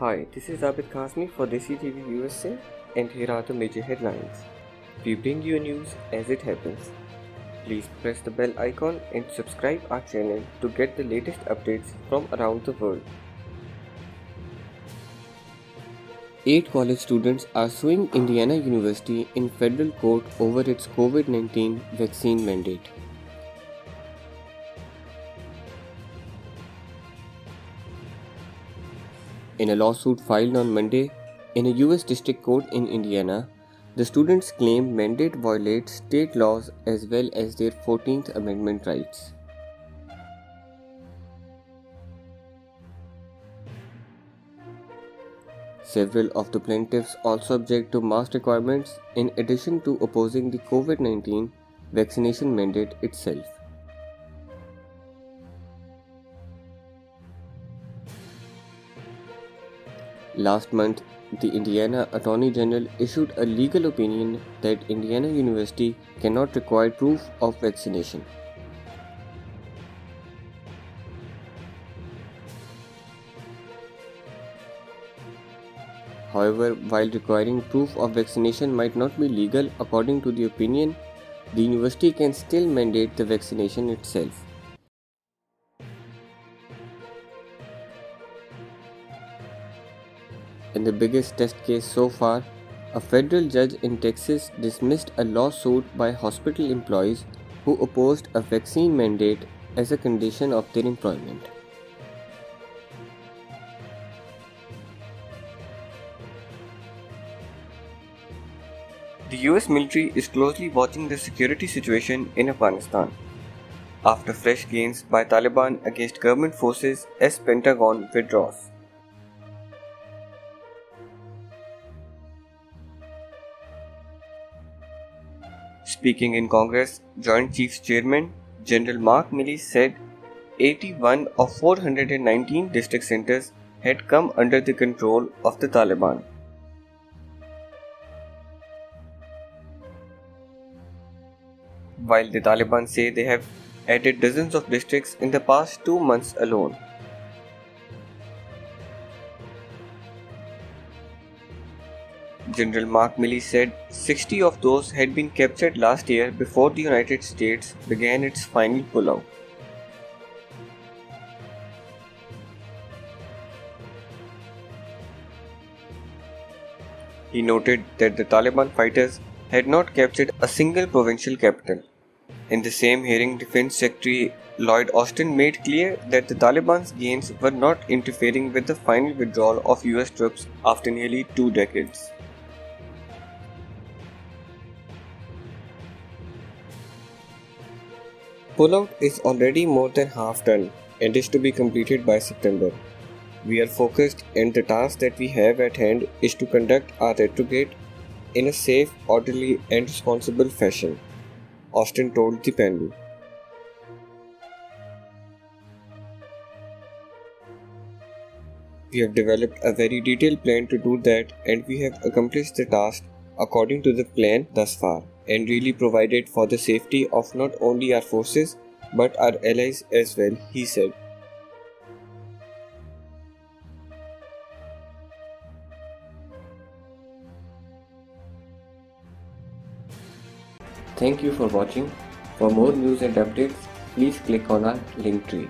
Hi, this is Abid Kazmi for Desi TV USA, and here are the major headlines. We bring you news as it happens. Please press the bell icon and subscribe our channel to get the latest updates from around the world. Eight college students are suing Indiana University in federal court over its COVID 19 vaccine mandate. In a lawsuit filed on Monday in a US District Court in Indiana, the students claim mandate violates state laws as well as their 14th Amendment rights. Several of the plaintiffs also object to mask requirements in addition to opposing the COVID 19 vaccination mandate itself. Last month, the Indiana Attorney General issued a legal opinion that Indiana University cannot require proof of vaccination. However, while requiring proof of vaccination might not be legal according to the opinion, the university can still mandate the vaccination itself. In the biggest test case so far, a federal judge in Texas dismissed a lawsuit by hospital employees who opposed a vaccine mandate as a condition of their employment. The US military is closely watching the security situation in Afghanistan after fresh gains by Taliban against government forces as Pentagon withdraws. Speaking in Congress, Joint Chiefs Chairman General Mark Milley said 81 of 419 district centers had come under the control of the Taliban. While the Taliban say they have added dozens of districts in the past two months alone. General Mark Milley said 60 of those had been captured last year before the United States began its final pullout. He noted that the Taliban fighters had not captured a single provincial capital. In the same hearing, Defense Secretary Lloyd Austin made clear that the Taliban's gains were not interfering with the final withdrawal of US troops after nearly two decades. Pullout is already more than half done and is to be completed by September. We are focused and the task that we have at hand is to conduct our retrograde in a safe, orderly and responsible fashion, Austin told the panel. We have developed a very detailed plan to do that and we have accomplished the task according to the plan thus far and really provided for the safety of not only our forces but our allies as well, he said. Thank you for watching. For more news and updates, please click on our link tree.